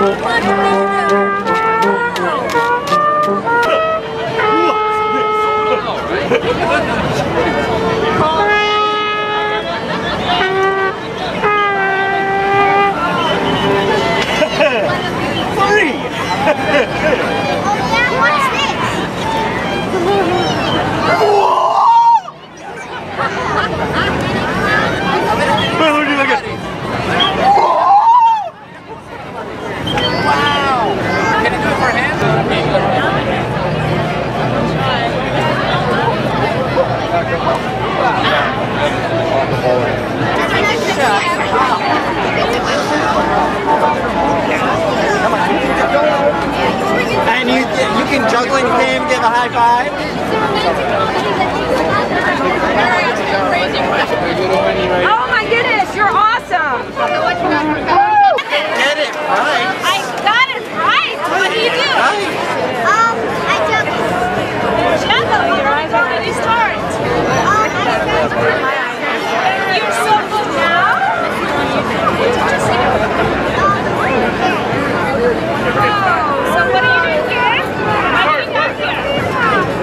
Three! And you, you can juggling him. give a high five.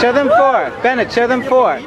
Show them four. Bennett, show them four.